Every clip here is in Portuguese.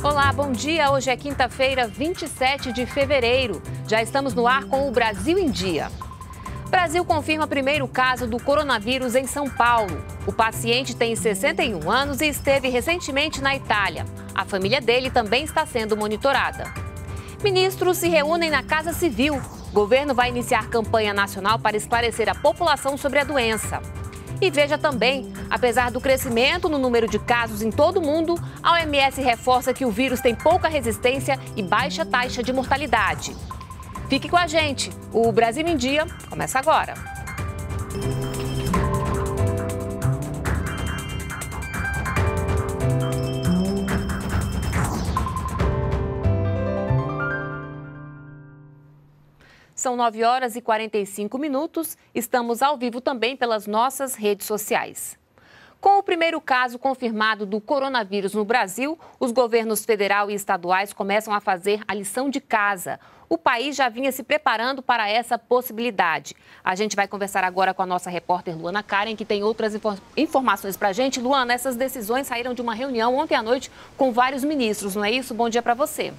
Olá, bom dia. Hoje é quinta-feira, 27 de fevereiro. Já estamos no ar com o Brasil em Dia. Brasil confirma primeiro caso do coronavírus em São Paulo. O paciente tem 61 anos e esteve recentemente na Itália. A família dele também está sendo monitorada. Ministros se reúnem na Casa Civil. O governo vai iniciar campanha nacional para esclarecer a população sobre a doença. E veja também, apesar do crescimento no número de casos em todo o mundo, a OMS reforça que o vírus tem pouca resistência e baixa taxa de mortalidade. Fique com a gente. O Brasil em Dia começa agora. São 9 horas e 45 minutos. Estamos ao vivo também pelas nossas redes sociais. Com o primeiro caso confirmado do coronavírus no Brasil, os governos federal e estaduais começam a fazer a lição de casa. O país já vinha se preparando para essa possibilidade. A gente vai conversar agora com a nossa repórter Luana Karen, que tem outras informações para a gente. Luana, essas decisões saíram de uma reunião ontem à noite com vários ministros, não é isso? Bom dia para você.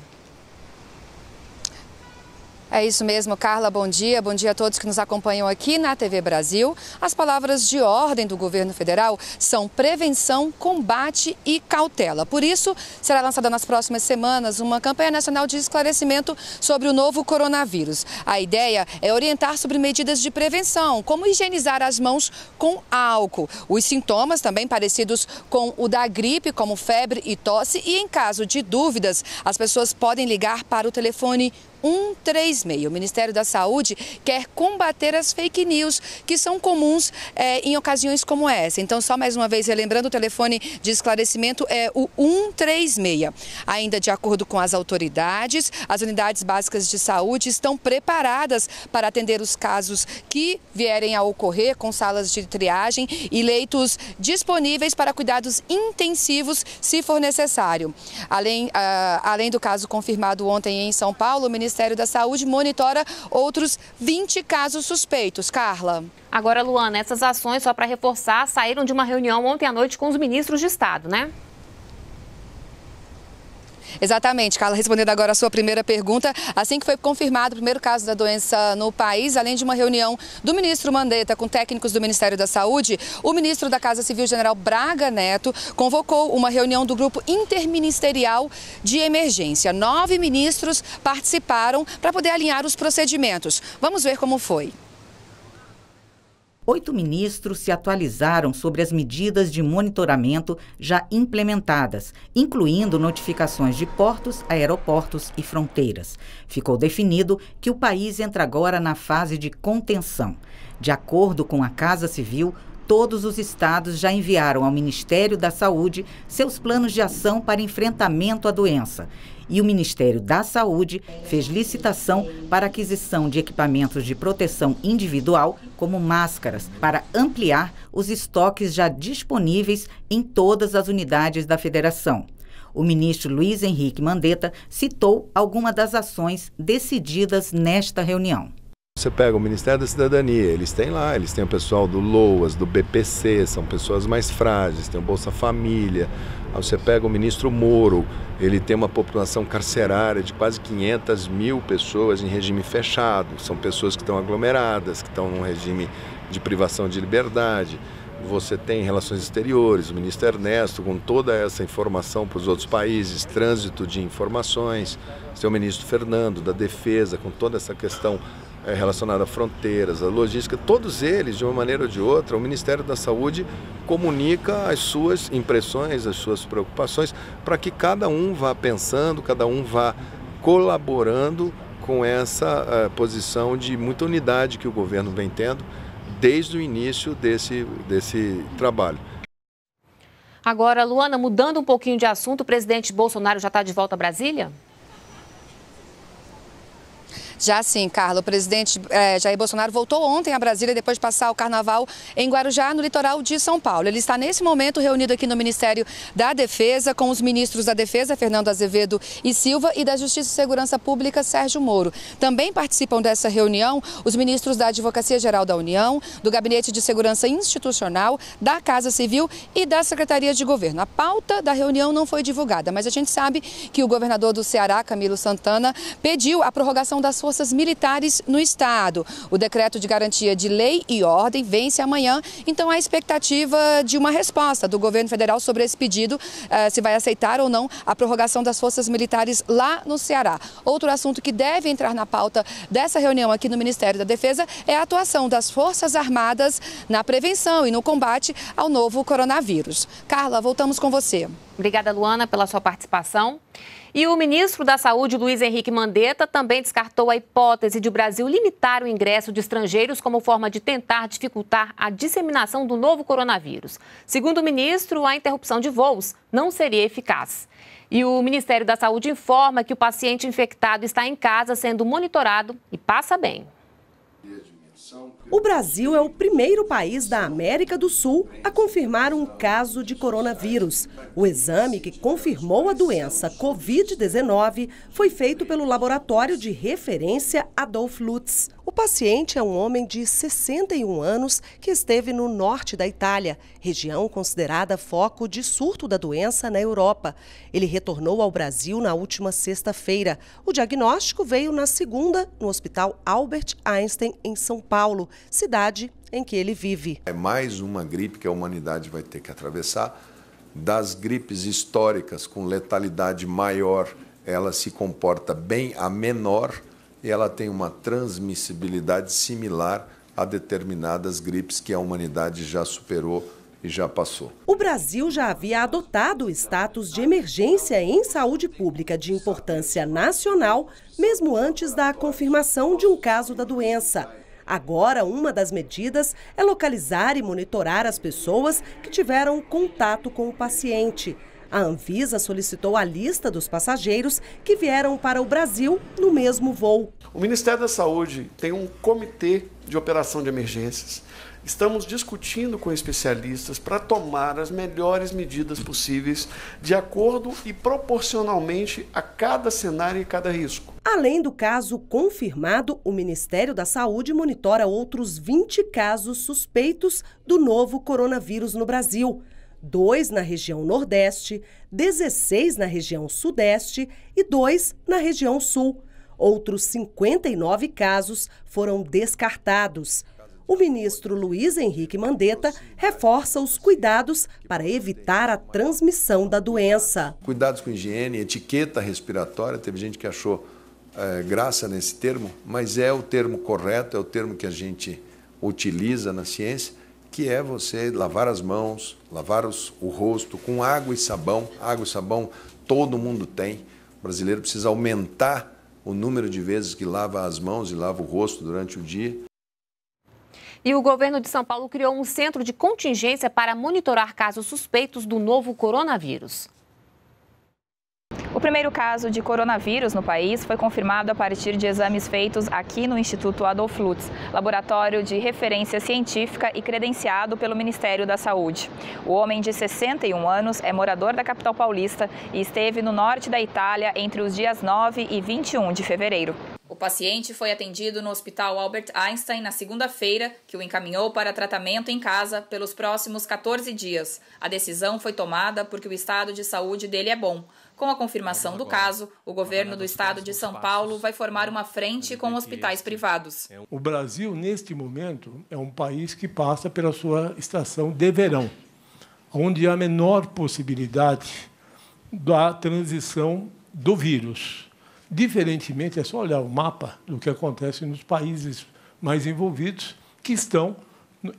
É isso mesmo, Carla. Bom dia. Bom dia a todos que nos acompanham aqui na TV Brasil. As palavras de ordem do governo federal são prevenção, combate e cautela. Por isso, será lançada nas próximas semanas uma campanha nacional de esclarecimento sobre o novo coronavírus. A ideia é orientar sobre medidas de prevenção, como higienizar as mãos com álcool. Os sintomas também parecidos com o da gripe, como febre e tosse. E em caso de dúvidas, as pessoas podem ligar para o telefone 136. O Ministério da Saúde quer combater as fake news que são comuns é, em ocasiões como essa. Então, só mais uma vez relembrando, o telefone de esclarecimento é o 136. Ainda de acordo com as autoridades, as unidades básicas de saúde estão preparadas para atender os casos que vierem a ocorrer com salas de triagem e leitos disponíveis para cuidados intensivos se for necessário. Além, uh, além do caso confirmado ontem em São Paulo, o Ministério Ministério da Saúde monitora outros 20 casos suspeitos. Carla. Agora, Luana, essas ações, só para reforçar, saíram de uma reunião ontem à noite com os ministros de Estado, né? Exatamente, Carla, respondendo agora a sua primeira pergunta, assim que foi confirmado o primeiro caso da doença no país, além de uma reunião do ministro Mandetta com técnicos do Ministério da Saúde, o ministro da Casa Civil, general Braga Neto, convocou uma reunião do grupo interministerial de emergência. Nove ministros participaram para poder alinhar os procedimentos. Vamos ver como foi. Oito ministros se atualizaram sobre as medidas de monitoramento já implementadas, incluindo notificações de portos, aeroportos e fronteiras. Ficou definido que o país entra agora na fase de contenção. De acordo com a Casa Civil, todos os estados já enviaram ao Ministério da Saúde seus planos de ação para enfrentamento à doença e o Ministério da Saúde fez licitação para aquisição de equipamentos de proteção individual, como máscaras, para ampliar os estoques já disponíveis em todas as unidades da federação. O ministro Luiz Henrique Mandetta citou algumas das ações decididas nesta reunião. Você pega o Ministério da Cidadania, eles têm lá, eles têm o pessoal do LOAS, do BPC, são pessoas mais frágeis, tem o Bolsa Família. Aí você pega o ministro Moro, ele tem uma população carcerária de quase 500 mil pessoas em regime fechado, são pessoas que estão aglomeradas, que estão num regime de privação de liberdade. Você tem relações exteriores, o ministro Ernesto, com toda essa informação para os outros países, trânsito de informações. O ministro Fernando, da Defesa, com toda essa questão é, relacionada a fronteiras, a logística, todos eles, de uma maneira ou de outra, o Ministério da Saúde comunica as suas impressões, as suas preocupações, para que cada um vá pensando, cada um vá colaborando com essa uh, posição de muita unidade que o governo vem tendo desde o início desse, desse trabalho. Agora, Luana, mudando um pouquinho de assunto, o presidente Bolsonaro já está de volta a Brasília? Já sim, Carla. O presidente é, Jair Bolsonaro voltou ontem a Brasília depois de passar o carnaval em Guarujá, no litoral de São Paulo. Ele está nesse momento reunido aqui no Ministério da Defesa com os ministros da Defesa, Fernando Azevedo e Silva, e da Justiça e Segurança Pública, Sérgio Moro. Também participam dessa reunião os ministros da Advocacia Geral da União, do Gabinete de Segurança Institucional, da Casa Civil e da Secretaria de Governo. A pauta da reunião não foi divulgada, mas a gente sabe que o governador do Ceará, Camilo Santana, pediu a prorrogação das forças militares no estado. O decreto de garantia de lei e ordem vence amanhã, então há expectativa de uma resposta do governo federal sobre esse pedido, eh, se vai aceitar ou não a prorrogação das forças militares lá no Ceará. Outro assunto que deve entrar na pauta dessa reunião aqui no Ministério da Defesa é a atuação das Forças Armadas na prevenção e no combate ao novo coronavírus. Carla, voltamos com você. Obrigada, Luana, pela sua participação. E o ministro da Saúde, Luiz Henrique Mandetta, também descartou a hipótese de o Brasil limitar o ingresso de estrangeiros como forma de tentar dificultar a disseminação do novo coronavírus. Segundo o ministro, a interrupção de voos não seria eficaz. E o Ministério da Saúde informa que o paciente infectado está em casa sendo monitorado e passa bem. O Brasil é o primeiro país da América do Sul a confirmar um caso de coronavírus. O exame que confirmou a doença Covid-19 foi feito pelo laboratório de referência Adolf Lutz. O paciente é um homem de 61 anos que esteve no norte da Itália, região considerada foco de surto da doença na Europa. Ele retornou ao Brasil na última sexta-feira. O diagnóstico veio na segunda no Hospital Albert Einstein, em São Paulo, cidade em que ele vive. É mais uma gripe que a humanidade vai ter que atravessar. Das gripes históricas com letalidade maior, ela se comporta bem a menor ela tem uma transmissibilidade similar a determinadas gripes que a humanidade já superou e já passou. O Brasil já havia adotado o status de emergência em saúde pública de importância nacional, mesmo antes da confirmação de um caso da doença. Agora, uma das medidas é localizar e monitorar as pessoas que tiveram contato com o paciente. A Anvisa solicitou a lista dos passageiros que vieram para o Brasil no mesmo voo. O Ministério da Saúde tem um comitê de operação de emergências. Estamos discutindo com especialistas para tomar as melhores medidas possíveis de acordo e proporcionalmente a cada cenário e cada risco. Além do caso confirmado, o Ministério da Saúde monitora outros 20 casos suspeitos do novo coronavírus no Brasil dois na região Nordeste, 16 na região Sudeste e dois na região Sul. Outros 59 casos foram descartados. O ministro Luiz Henrique Mandetta reforça os cuidados para evitar a transmissão da doença. Cuidados com higiene, etiqueta respiratória. Teve gente que achou é, graça nesse termo, mas é o termo correto, é o termo que a gente utiliza na ciência que é você lavar as mãos, lavar os, o rosto com água e sabão. Água e sabão todo mundo tem. O brasileiro precisa aumentar o número de vezes que lava as mãos e lava o rosto durante o dia. E o governo de São Paulo criou um centro de contingência para monitorar casos suspeitos do novo coronavírus. O primeiro caso de coronavírus no país foi confirmado a partir de exames feitos aqui no Instituto Adolf Lutz, laboratório de referência científica e credenciado pelo Ministério da Saúde. O homem de 61 anos é morador da capital paulista e esteve no norte da Itália entre os dias 9 e 21 de fevereiro. Paciente foi atendido no Hospital Albert Einstein na segunda-feira, que o encaminhou para tratamento em casa pelos próximos 14 dias. A decisão foi tomada porque o estado de saúde dele é bom. Com a confirmação do caso, o governo do estado de São Paulo vai formar uma frente com hospitais privados. O Brasil, neste momento, é um país que passa pela sua estação de verão, onde há menor possibilidade da transição do vírus. Diferentemente, é só olhar o mapa do que acontece nos países mais envolvidos, que estão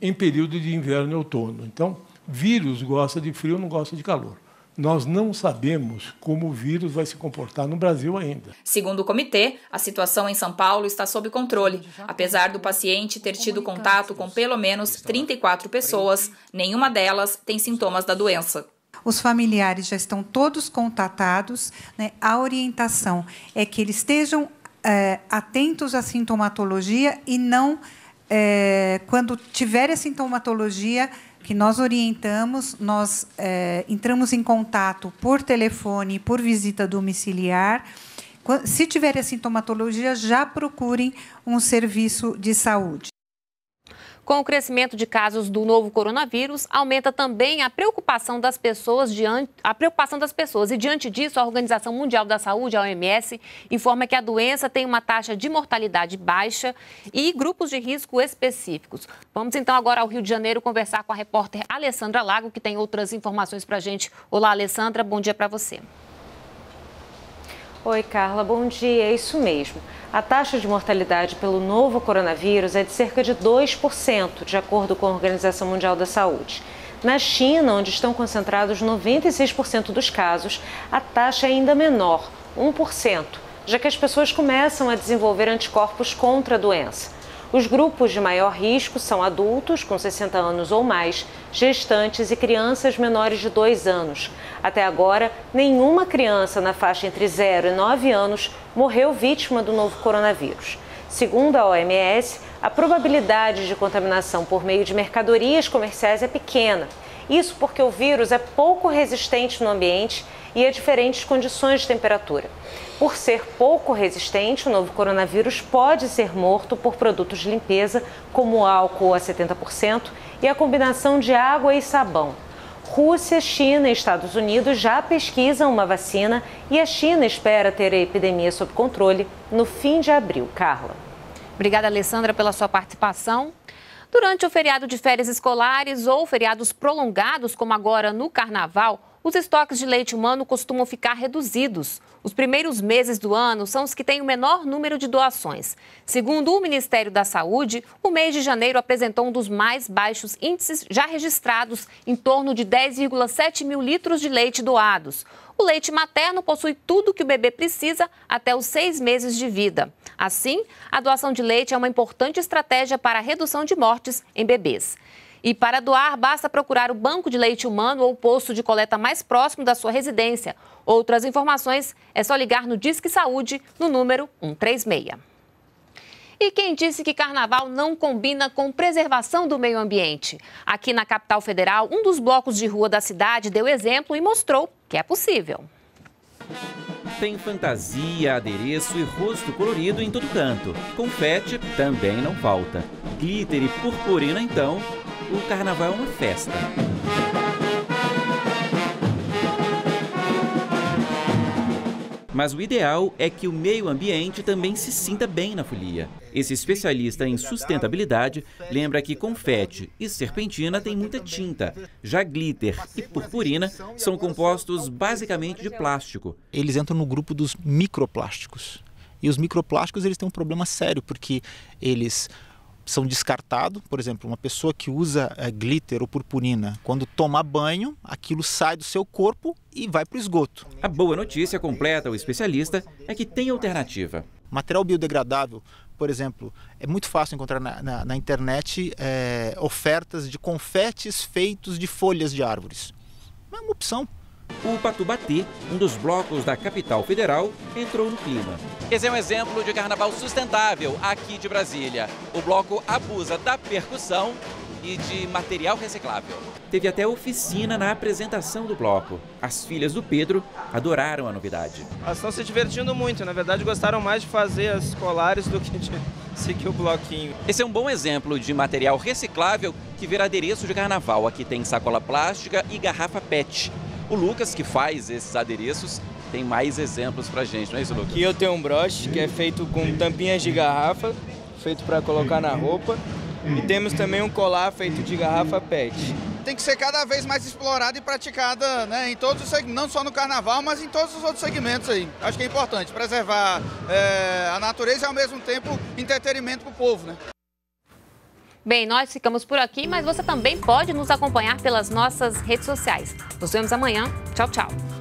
em período de inverno e outono. Então, vírus gosta de frio, não gosta de calor nós não sabemos como o vírus vai se comportar no Brasil ainda. Segundo o comitê, a situação em São Paulo está sob controle. Apesar do paciente ter tido contato com pelo menos 34 pessoas, nenhuma delas tem sintomas da doença. Os familiares já estão todos contatados. Né? A orientação é que eles estejam é, atentos à sintomatologia e não, é, quando tiver a sintomatologia, que nós orientamos, nós é, entramos em contato por telefone, por visita domiciliar. Se tiver a sintomatologia, já procurem um serviço de saúde. Com o crescimento de casos do novo coronavírus, aumenta também a preocupação das pessoas diante, a preocupação das pessoas. E diante disso, a Organização Mundial da Saúde, a OMS, informa que a doença tem uma taxa de mortalidade baixa e grupos de risco específicos. Vamos então agora ao Rio de Janeiro conversar com a repórter Alessandra Lago, que tem outras informações para a gente. Olá, Alessandra, bom dia para você. Oi, Carla, bom dia. É isso mesmo. A taxa de mortalidade pelo novo coronavírus é de cerca de 2%, de acordo com a Organização Mundial da Saúde. Na China, onde estão concentrados 96% dos casos, a taxa é ainda menor, 1%, já que as pessoas começam a desenvolver anticorpos contra a doença. Os grupos de maior risco são adultos com 60 anos ou mais, gestantes e crianças menores de 2 anos. Até agora, nenhuma criança na faixa entre 0 e 9 anos morreu vítima do novo coronavírus. Segundo a OMS, a probabilidade de contaminação por meio de mercadorias comerciais é pequena. Isso porque o vírus é pouco resistente no ambiente e a diferentes condições de temperatura. Por ser pouco resistente, o novo coronavírus pode ser morto por produtos de limpeza, como álcool a 70% e a combinação de água e sabão. Rússia, China e Estados Unidos já pesquisam uma vacina e a China espera ter a epidemia sob controle no fim de abril. Carla. Obrigada, Alessandra, pela sua participação. Durante o feriado de férias escolares ou feriados prolongados, como agora no Carnaval, os estoques de leite humano costumam ficar reduzidos. Os primeiros meses do ano são os que têm o menor número de doações. Segundo o Ministério da Saúde, o mês de janeiro apresentou um dos mais baixos índices já registrados, em torno de 10,7 mil litros de leite doados. O leite materno possui tudo que o bebê precisa até os seis meses de vida. Assim, a doação de leite é uma importante estratégia para a redução de mortes em bebês. E para doar, basta procurar o banco de leite humano ou o posto de coleta mais próximo da sua residência. Outras informações é só ligar no Disque Saúde no número 136. E quem disse que carnaval não combina com preservação do meio ambiente? Aqui na capital federal, um dos blocos de rua da cidade deu exemplo e mostrou que é possível. Tem fantasia, adereço e rosto colorido em todo canto. Confete também não falta. Glitter e purpurina, então, o carnaval é uma festa. Mas o ideal é que o meio ambiente também se sinta bem na folia. Esse especialista em sustentabilidade lembra que confete e serpentina têm muita tinta, já glitter e purpurina são compostos basicamente de plástico. Eles entram no grupo dos microplásticos. E os microplásticos eles têm um problema sério porque eles são descartados. Por exemplo, uma pessoa que usa é, glitter ou purpurina, quando toma banho, aquilo sai do seu corpo e vai para o esgoto. A boa notícia completa o especialista é que tem alternativa. Material biodegradável, por exemplo, é muito fácil encontrar na, na, na internet é, ofertas de confetes feitos de folhas de árvores. É uma opção. O Patubatê, um dos blocos da capital federal, entrou no clima. Esse é um exemplo de carnaval sustentável aqui de Brasília. O bloco abusa da percussão e de material reciclável. Teve até oficina na apresentação do bloco. As filhas do Pedro adoraram a novidade. Elas estão se divertindo muito, na verdade gostaram mais de fazer as colares do que de seguir o bloquinho. Esse é um bom exemplo de material reciclável que vira adereço de carnaval. Aqui tem sacola plástica e garrafa PET. O Lucas, que faz esses adereços, tem mais exemplos pra gente, não é isso, Lucas? Aqui eu tenho um broche que é feito com tampinhas de garrafa, feito para colocar na roupa. E temos também um colar feito de garrafa PET. Tem que ser cada vez mais explorada e praticada né, em todos os segmentos, não só no carnaval, mas em todos os outros segmentos aí. Acho que é importante preservar é, a natureza e ao mesmo tempo entretenimento para o povo, né? Bem, nós ficamos por aqui, mas você também pode nos acompanhar pelas nossas redes sociais. Nos vemos amanhã. Tchau, tchau.